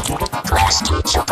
Class teacher.